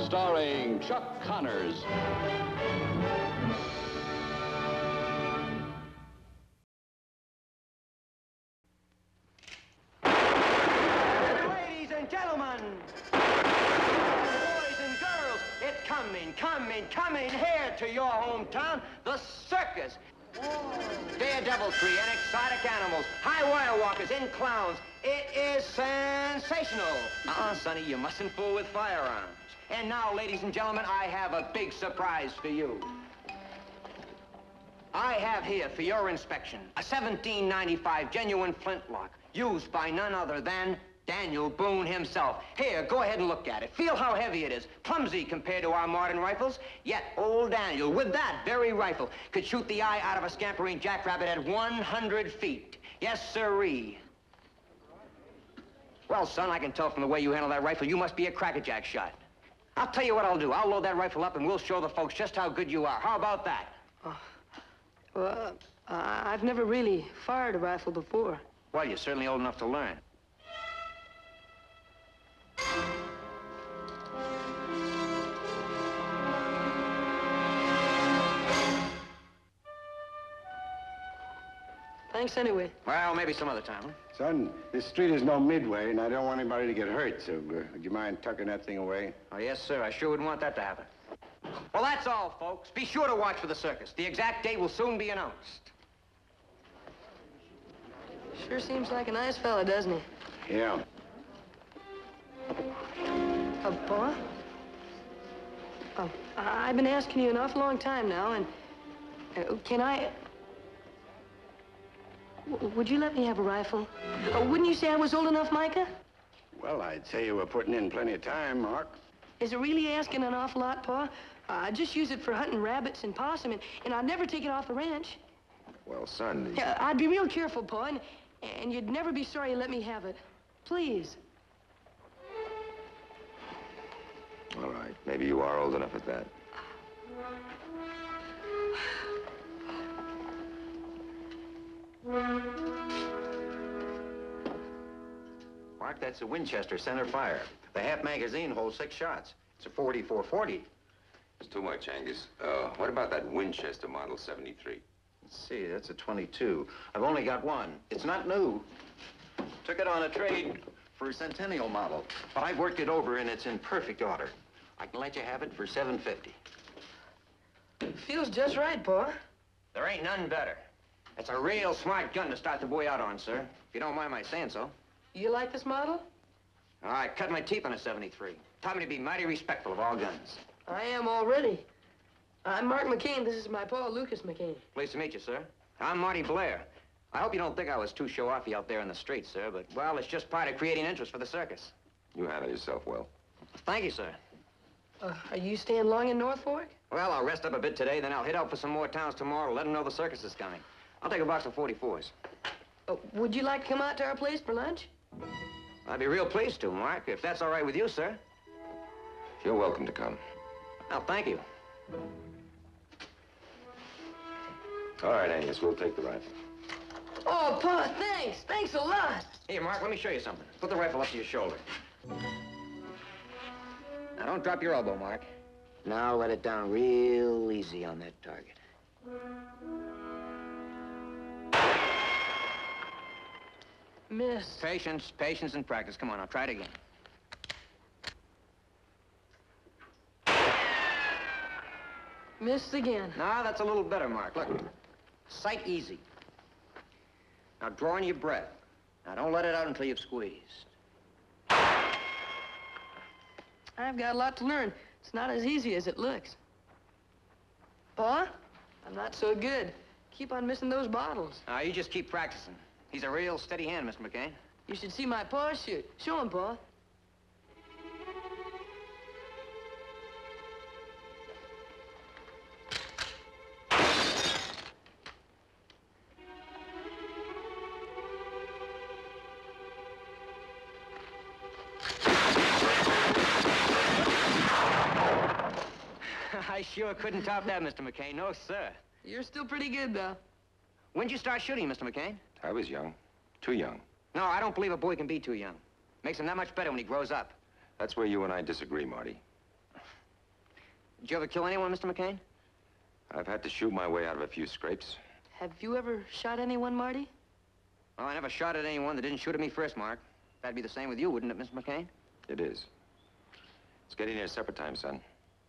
Starring Chuck Connors. Clowns. It is sensational. Uh-uh, Sonny, you mustn't fool with firearms. And now, ladies and gentlemen, I have a big surprise for you. I have here for your inspection a 1795 genuine flintlock used by none other than Daniel Boone himself. Here, go ahead and look at it. Feel how heavy it is. Clumsy compared to our modern rifles. Yet old Daniel, with that very rifle, could shoot the eye out of a scampering jackrabbit at 100 feet. Yes, sirree. Well, son, I can tell from the way you handle that rifle, you must be a crackerjack shot. I'll tell you what I'll do. I'll load that rifle up and we'll show the folks just how good you are. How about that? Well, uh, I've never really fired a rifle before. Well, you're certainly old enough to learn. Thanks anyway. Well, maybe some other time. huh? Son, this street is no midway, and I don't want anybody to get hurt, so uh, would you mind tucking that thing away? Oh, yes, sir. I sure wouldn't want that to happen. Well, that's all, folks. Be sure to watch for the circus. The exact date will soon be announced. Sure seems like a nice fella, doesn't he? Yeah. Uh, Pa? Uh, I- I've been asking you an awful long time now, and uh, can I... W- would you let me have a rifle? Uh, wouldn't you say I was old enough, Micah? Well, I'd say you were putting in plenty of time, Mark. Is it really asking an awful lot, Pa? Uh, I just use it for hunting rabbits and possum, and, and I'd never take it off the ranch. Well, son, Yeah, I'd be real careful, Pa, and, and you'd never be sorry you let me have it. Please. all right. Maybe you are old enough at that. Mark, that's a Winchester center fire. The half magazine holds six shots. It's a 4440. It's too much, Angus. Uh, what about that Winchester Model 73? Let's see, that's a 22. I've only got one. It's not new. Took it on a trade for a Centennial model, but I've worked it over and it's in perfect order. I can let you have it for 750. Feels just right, Pa. There ain't none better. It's a real smart gun to start the boy out on, sir. If you don't mind my saying so. You like this model? I cut my teeth on a 73. Taught me to be mighty respectful of all guns. I am already. I'm Mark McCain. This is my pa, Lucas McCain. Pleased to meet you, sir. I'm Marty Blair. I hope you don't think I was too show-offy out there in the streets, sir, but, well, it's just part of creating interest for the circus. You handle yourself well. Thank you, sir. Uh, are you staying long in North Fork? Well, I'll rest up a bit today, then I'll head out for some more towns tomorrow, let them know the circus is coming. I'll take a box of 44s. Uh, would you like to come out to our place for lunch? I'd be real pleased to, Mark, if that's all right with you, sir. You're welcome to come. Well, thank you. All right, Angus, we'll take the rifle. Oh, Pa, thanks. Thanks a lot. Here, Mark, let me show you something. Put the rifle up to your shoulder. Now, don't drop your elbow, Mark. Now, let it down real easy on that target. Miss. Patience, patience, and practice. Come on, I'll try it again. Missed again. Now, that's a little better, Mark. Look, sight easy. Now, draw in your breath. Now, don't let it out until you've squeezed. I've got a lot to learn. It's not as easy as it looks. Pa, I'm not so good. Keep on missing those bottles. Now, you just keep practicing. He's a real steady hand, Mr. McCain. You should see my pa shoot. Show him, Pa. I sure couldn't top that, Mr. McCain. No, sir. You're still pretty good, though. When'd you start shooting, Mr. McCain? I was young. Too young. No, I don't believe a boy can be too young. Makes him that much better when he grows up. That's where you and I disagree, Marty. Did you ever kill anyone, Mr. McCain? I've had to shoot my way out of a few scrapes. Have you ever shot anyone, Marty? Well, I never shot at anyone that didn't shoot at me first, Mark. That'd be the same with you, wouldn't it, Mr. McCain? It is. It's getting near supper time, son.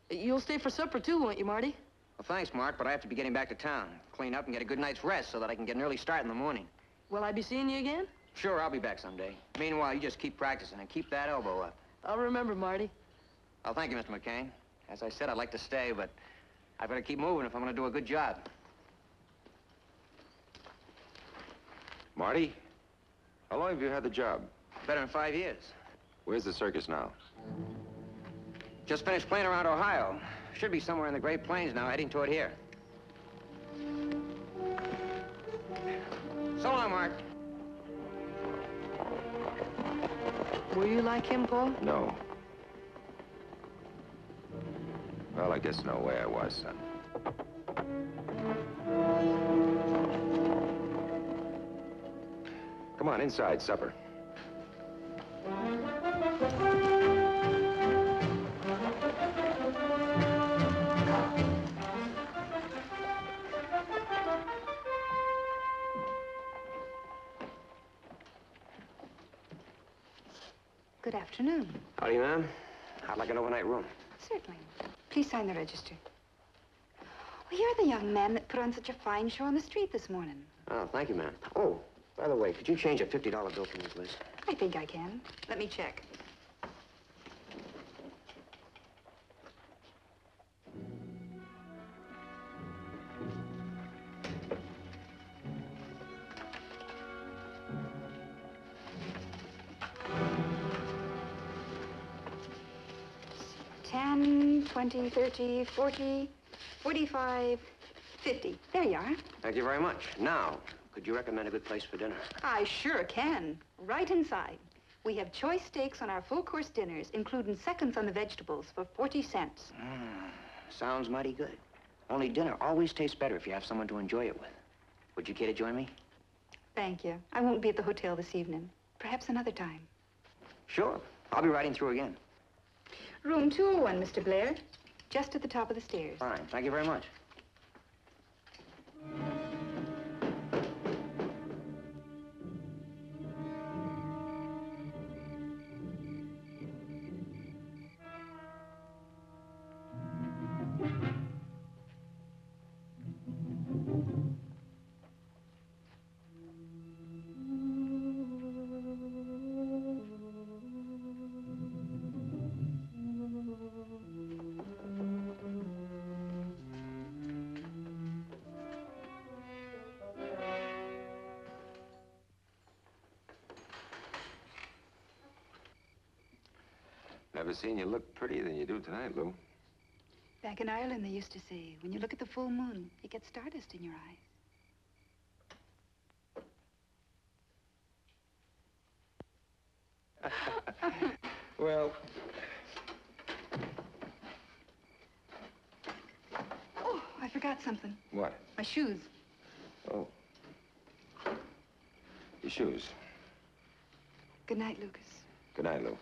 You'll stay for supper, too, won't you, Marty? Well, thanks, Mark, but I have to be getting back to town. Clean up and get a good night's rest so that I can get an early start in the morning. Will I be seeing you again? Sure, I'll be back someday. Meanwhile, you just keep practicing and keep that elbow up. I'll remember, Marty. Well, thank you, Mr. McCain. As I said, I'd like to stay, but I better keep moving if I'm going to do a good job. Marty, how long have you had the job? Better than five years. Where's the circus now? Just finished playing around Ohio. Should be somewhere in the Great Plains now, heading toward here. So long, Mark. Were you like him, Paul? No. Well, I guess no way I was, son. Come on, inside, supper. Certainly. Please sign the register. Well, you're the young man that put on such a fine show on the street this morning. Oh, thank you, ma'am. Oh, by the way, could you change a $50 bill for me, please? I think I can. Let me check. Ten, twenty, thirty, forty, forty-five, fifty. There you are. Thank you very much. Now, could you recommend a good place for dinner? I sure can. Right inside. We have choice steaks on our full course dinners, including seconds on the vegetables for 40 cents. Mm, sounds mighty good. Only dinner always tastes better if you have someone to enjoy it with. Would you care to join me? Thank you. I won't be at the hotel this evening. Perhaps another time. Sure. I'll be riding through again. Room 201, Mr. Blair. Just at the top of the stairs. Fine. Thank you very much. Never seen you look prettier than you do tonight, Lou. Back in Ireland, they used to say, when you look at the full moon, you get stardust in your eyes. Well, Oh, I forgot something. what? My shoes. Oh. Your shoes. Good night, Lucas. Good night, Lou.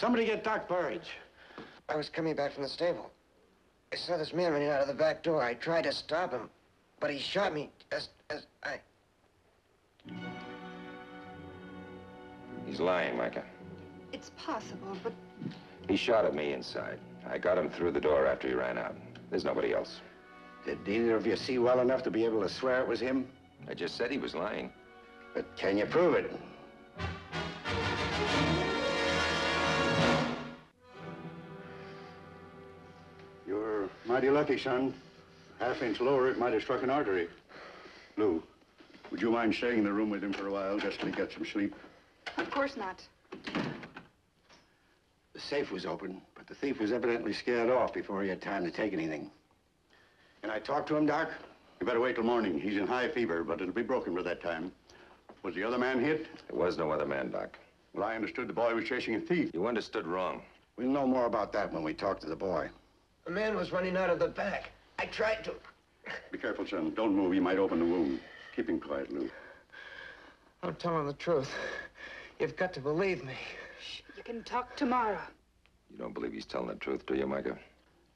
Somebody get Doc Burrage. I was coming back from the stable. I saw this man running out of the back door. I tried to stop him, but he shot me just as I... He's lying, Micah. It's possible, but He shot at me inside. I got him through the door after he ran out. There's nobody else. Did either of you see well enough to be able to swear it was him? I just said he was lying. But can you prove it? You're lucky, son. Half inch lower, it might have struck an artery. Lou, would you mind staying in the room with him for a while, just till he gets some sleep? of course not. The safe was open, but the thief was evidently scared off before he had time to take anything. Can I talk to him, Doc? You better wait till morning. He's in high fever, but it'll be broken by that time. Was the other man hit? There was no other man, Doc. Well, I understood the boy was chasing a thief. You understood wrong. We'll know more about that when we talk to the boy. The man was running out of the back. I tried to... Be careful, son. Don't move. He might open the wound. Keep him quiet, Lou. I'm telling the truth. You've got to believe me. You can talk tomorrow. You don't believe he's telling the truth, do you, Micah?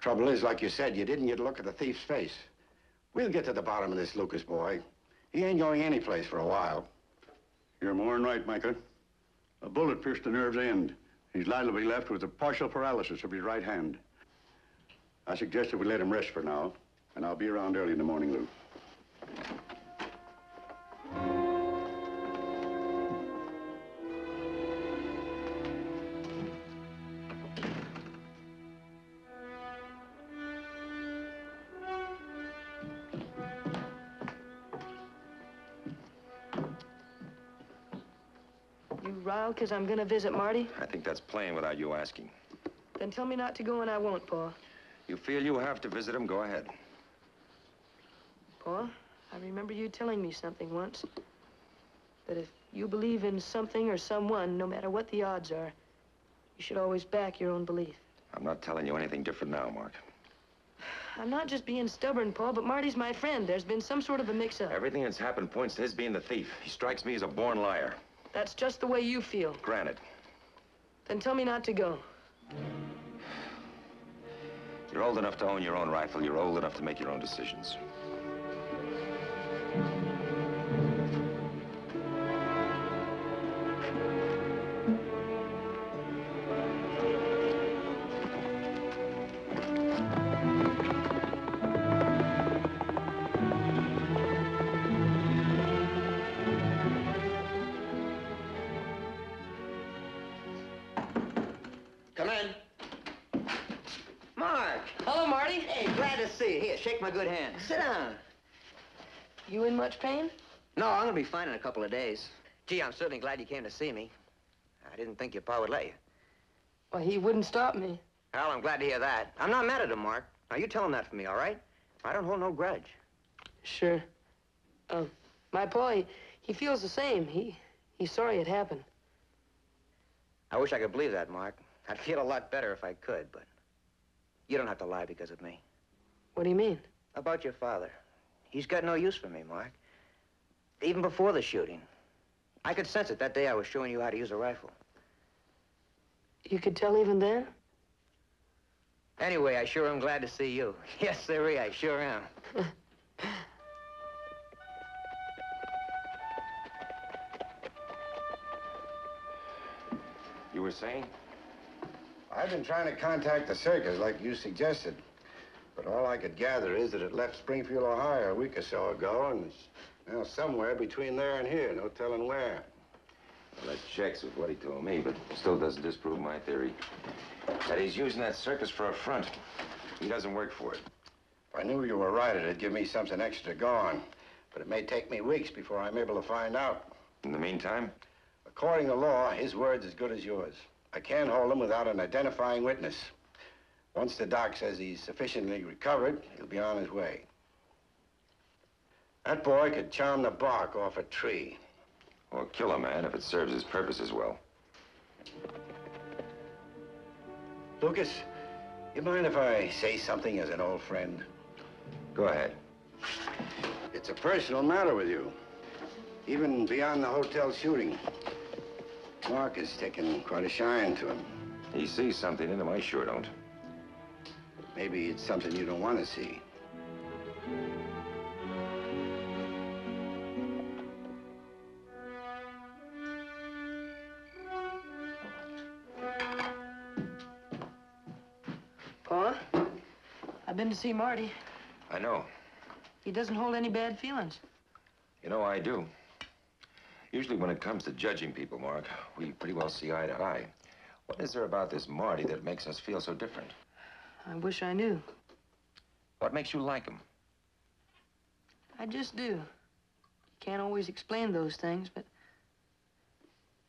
Trouble is, like you said, you didn't get a look at the thief's face. We'll get to the bottom of this Lucas boy. He ain't going anyplace for a while. You're more than right, Micah. A bullet pierced the nerve's end. He's liable to be left with a partial paralysis of his right hand. I suggest that we let him rest for now, and I'll be around early in the morning, Lou. You riled because I'm gonna visit Marty? I think that's playing without you asking. Then tell me not to go and I won't, Pa. You feel you have to visit him, go ahead. Paul, I remember you telling me something once. That if you believe in something or someone, no matter what the odds are, you should always back your own belief. I'm not telling you anything different now, Mark. I'm not just being stubborn, Paul, but Marty's my friend. There's been some sort of a mix-up. Everything that's happened points to his being the thief. He strikes me as a born liar. That's just the way you feel. Granted. Then tell me not to go. You're old enough to own your own rifle. You're old enough to make your own decisions. Good hand. Sit down. You in much pain? No, I'm gonna be fine in a couple of days. Gee, I'm certainly glad you came to see me. I didn't think your pa would let you. Well, he wouldn't stop me. Well, I'm glad to hear that. I'm not mad at him, Mark. Now, you tell him that for me, all right? I don't hold no grudge. Sure. Um, my pa, he, he feels the same. He, he's sorry it happened. I wish I could believe that, Mark. I'd feel a lot better if I could, but you don't have to lie because of me. What do you mean? About your father. He's got no use for me, Mark. Even before the shooting. I could sense it that day I was showing you how to use a rifle. You could tell even then? Anyway, I sure am glad to see you. Yes, sirree, I sure am. You were saying? I've been trying to contact the circus like you suggested. But all I could gather is that it left Springfield, Ohio a week or so ago, and it's now somewhere between there and here, no telling where. Well, that checks with what he told me, but still doesn't disprove my theory. That he's using that circus for a front. He doesn't work for it. If I knew you were right, it'd give me something extra to go on. But it may take me weeks before I'm able to find out. In the meantime, According to law, his word's as good as yours. I can't hold him without an identifying witness. Once the doc says he's sufficiently recovered, he'll be on his way. That boy could charm the bark off a tree. or kill a man if it serves his purpose as well. Lucas, you mind if I say something as an old friend? Go ahead. It's a personal matter with you. Even beyond the hotel shooting. Mark has taken quite a shine to him. He sees something in him I sure don't. Maybe it's something you don't want to see. Pa, I've been to see Marty. I know. He doesn't hold any bad feelings. You know, I do. Usually when it comes to judging people, Mark, we pretty well see eye to eye. What is there about this Marty that makes us feel so different? I wish I knew. What makes you like him? I just do. You can't always explain those things, but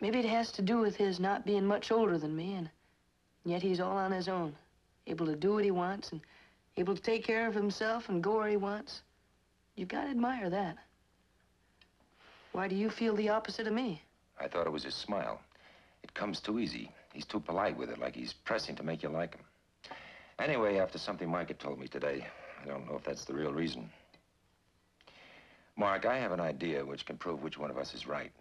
maybe it has to do with his not being much older than me, and yet he's all on his own, able to do what he wants and able to take care of himself and go where he wants. You've got to admire that. Why do you feel the opposite of me? I thought it was his smile. It comes too easy. He's too polite with it, like he's pressing to make you like him. Anyway, after something Micah had told me today, I don't know if that's the real reason. Mark, I have an idea which can prove which one of us is right.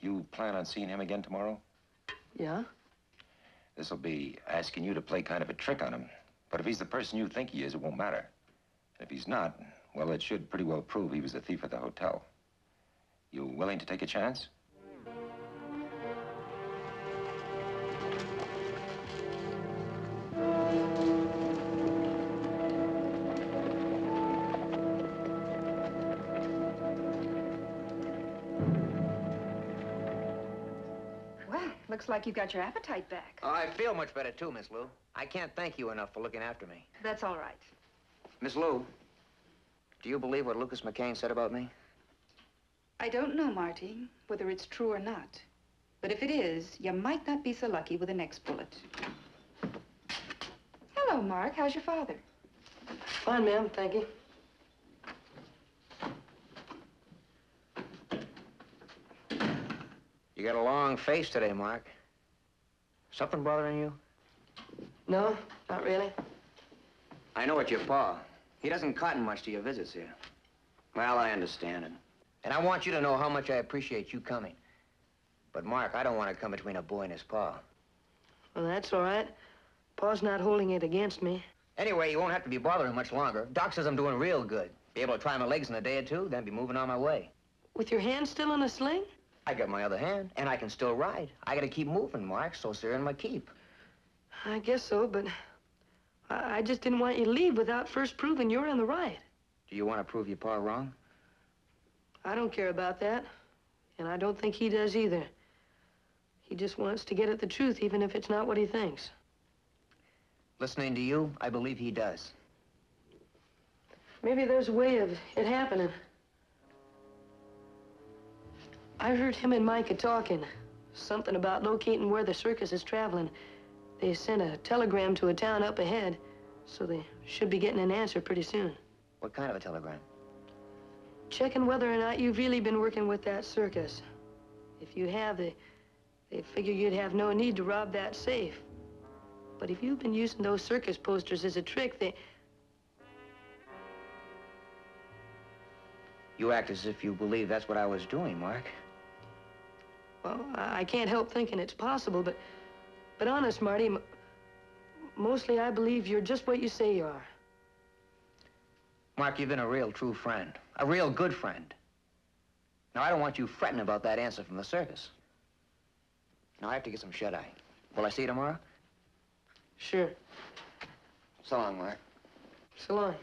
You plan on seeing him again tomorrow? Yeah? This'll be asking you to play kind of a trick on him. But if he's the person you think he is, it won't matter. And if he's not, well, it should pretty well prove he was the thief at the hotel. You willing to take a chance? Looks like you've got your appetite back. Oh, I feel much better, too, Miss Lou. I can't thank you enough for looking after me. That's all right. Miss Lou, do you believe what Lucas McCain said about me? I don't know, Marty, whether it's true or not. But if it is, you might not be so lucky with the next bullet. Hello, Mark. How's your father? Fine, ma'am, thank you. You got a long face today, Mark. Something bothering you? No, not really. I know it's your pa. He doesn't cotton much to your visits here. Well, I understand it. And I want you to know how much I appreciate you coming. But, Mark, I don't want to come between a boy and his pa. Well, that's all right. Pa's not holding it against me. Anyway, you won't have to be bothering much longer. Doc says I'm doing real good. Be able to try my legs in a day or two, then be moving on my way. With your hand still in a sling? I got my other hand, and I can still ride. I gotta keep moving, Mark, so they're in my keep. I guess so, but I, I just didn't want you to leave without first proving you're in the right. Do you want to prove your pa wrong? I don't care about that, and I don't think he does either. He just wants to get at the truth, even if it's not what he thinks. Listening to you, I believe he does. Maybe there's a way of it happening. I heard him and Micah talking. Something about locating where the circus is traveling. They sent a telegram to a town up ahead, so they should be getting an answer pretty soon. What kind of a telegram? Checking whether or not you've really been working with that circus. If you have, they, they figure you'd have no need to rob that safe. But if you've been using those circus posters as a trick, they... You act as if you believe that's what I was doing, Mark. Well, I can't help thinking it's possible, but... But honest, Marty, mostly I believe you're just what you say you are. Mark, you've been a real true friend. A real good friend. Now, I don't want you fretting about that answer from the circus. Now, I have to get some shut-eye. Will I see you tomorrow? Sure. So long, Mark. So long.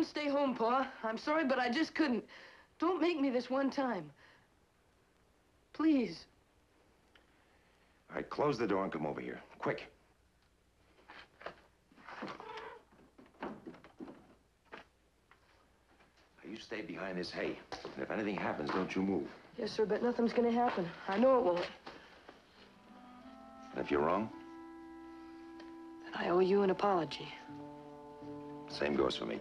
Couldn't stay home, Pa. I'm sorry, but I just couldn't. Don't make me this one time. Please. All right, close the door and come over here. Quick. Now, You stay behind this hay. And if anything happens, don't you move. Yes, sir, but nothing's gonna happen. I know it won't. And if you're wrong, Then I owe you an apology. same goes for me.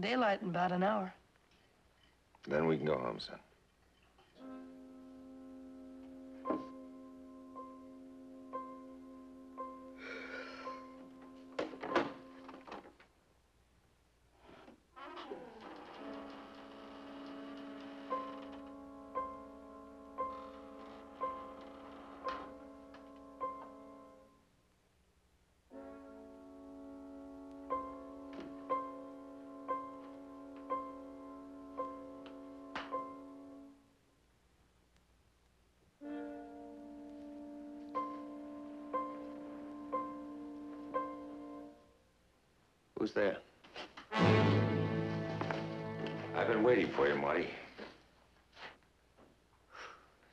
Daylight in about an hour. Then we can go home, son. Who's there? I've been waiting for you, Marty.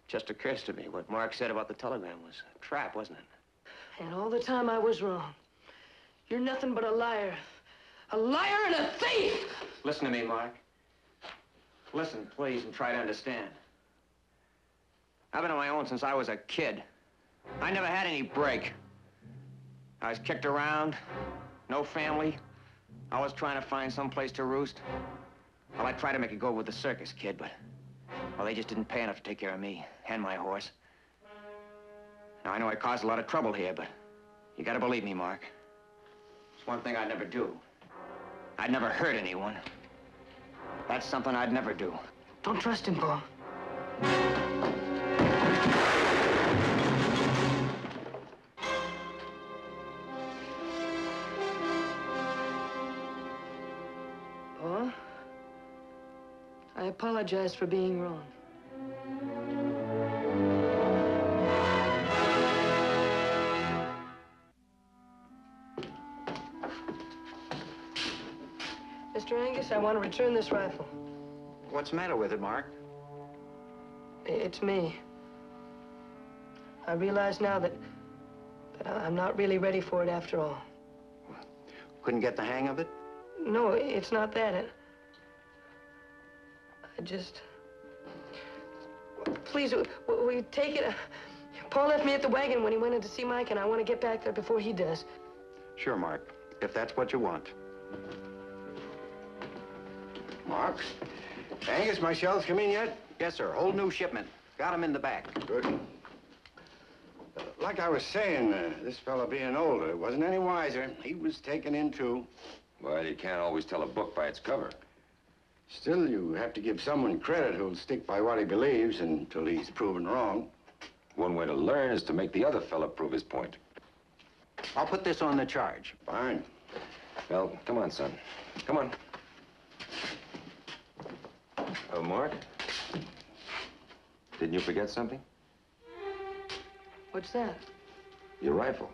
Just occurs to me what Mark said about the telegram was a trap, wasn't it? And all the time I was wrong. You're nothing but a liar. A liar and a thief! Listen to me, Mark. Listen, please, and try to understand. I've been on my own since I was a kid. I never had any break. I was kicked around, no family, always trying to find some place to roost. Well, I tried to make it go with the circus kid, but, well, they just didn't pay enough to take care of me and my horse. Now, I know I caused a lot of trouble here, but you gotta believe me, Mark. It's one thing I'd never do. I'd never hurt anyone. That's something I'd never do. Don't trust him. Paul, I apologize for being wrong. Mr. Angus, I want to return this rifle. What's the matter with it, Mark? It's me. I realize now that, that I'm not really ready for it after all. Couldn't get the hang of it? No, it's not that. It, I just... Please, w- w- will you take it? Paul left me at the wagon when he went in to see Micah, and I want to get back there before he does. Sure, Mark. If that's what you want. Mark? Angus, my shells come in yet? Yes, sir. Whole new shipment. Got him in the back. Good. Uh, Like I was saying, uh, this fella being older wasn't any wiser. He was taken in too. Well, you can't always tell a book by its cover. Still, you have to give someone credit who'll stick by what he believes until he's proven wrong. One way to learn is to make the other fella prove his point. I'll put this on the charge. Fine. Well, come on, son. Come on. Oh, Mark? Didn't you forget something? What's that? Your rifle.